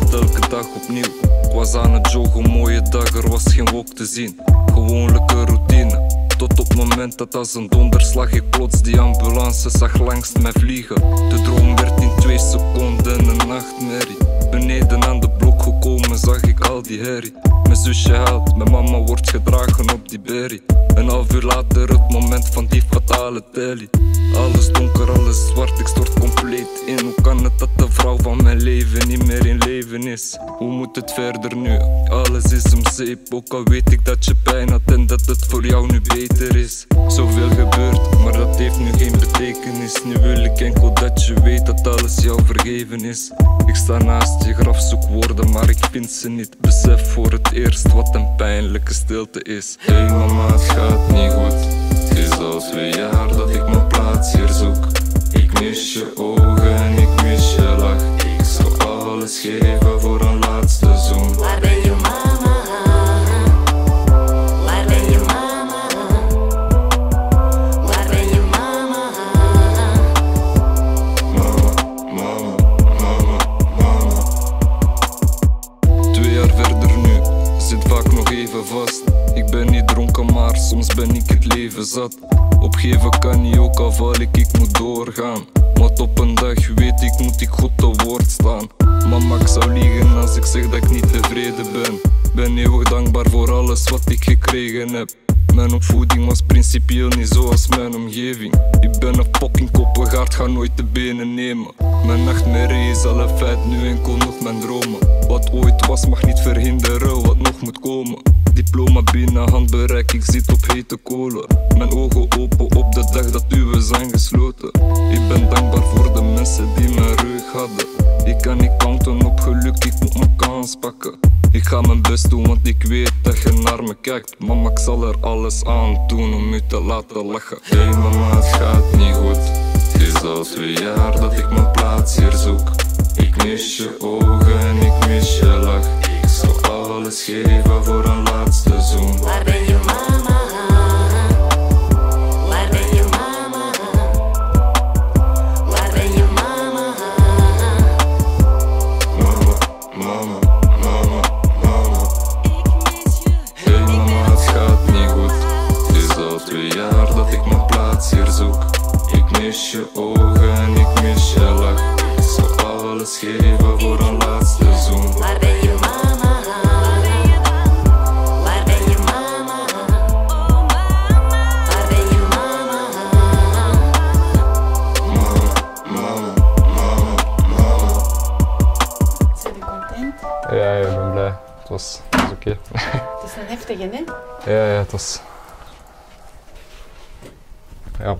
dag opnieuw. Was aan het joggen, mooie dag, er was geen wolk te zien. Gewoonlijke routine. Tot op het moment dat als een donderslag ik plots die ambulance zag langs mij vliegen. De droom werd in twee seconden een nachtmerrie. Beneden aan de blok zag ik al die herrie. Mijn zusje huilt, mijn mama wordt gedragen op die berry. Een half uur later het moment van die fatale telly. Alles donker, alles zwart, ik stort compleet in. Hoe kan het dat de vrouw van mijn leven niet meer in leven is? Hoe moet het verder nu? Alles is om zeep, ook al weet ik dat je pijn had en dat het voor jou nu beter is. Zoveel gebeurt, heeft nu geen betekenis. Nu wil ik enkel dat je weet dat alles jou vergeven is. Ik sta naast je graf, zoek woorden, maar ik vind ze niet. Besef voor het eerst wat een pijnlijke stilte is. Hey mama, het zit vaak nog even vast. Ik ben niet dronken, maar soms ben ik het leven zat. Opgeven kan niet, ook al val ik, ik moet doorgaan. Want op een dag weet ik, moet ik goed te woord staan. Mama, ik zou liegen als ik zeg dat ik niet tevreden ben. Ben eeuwig dankbaar voor alles wat ik gekregen heb. Mijn opvoeding was principieel niet zoals mijn omgeving. Ik ben een fucking koppengaard, ga nooit de benen nemen. Mijn nachtmerrie is al een feit, nu enkel nog mijn dromen. Wat ooit was mag niet verhinderen wat nog moet komen. Diploma binnen handbereik, ik zit op hete kolen. Mijn ogen open op de dag dat uwe zijn gesloten. Ik ben dankbaar voor de mensen die mijn rug hadden. Ik kan niet counten op geluk, ik moet mijn kans pakken. Ik ga mijn best doen, want ik weet dat je naar me kijkt. Mama, ik zal er alles aan doen om u te laten lachen. Hey mama, het gaat niet goed. Het is al twee jaar dat ik mijn plaats hier zoek. Ik mis je ogen en ik mis je lach. Ik zou alles geven voor is al twee jaar dat ik mijn plaats hier zoek. Ik mis je ogen en ik mis je lach. Ik zou alles geven voor een laatste zoen. Waar ben je mama? Waar ben je mama? Waar ben je mama? Mama, mama, mama, mama. Zijn je content? Ja, ja, ik ben blij. Het was, het was oké. Het is een heftige, hè? Ja, ja, het was... Ja,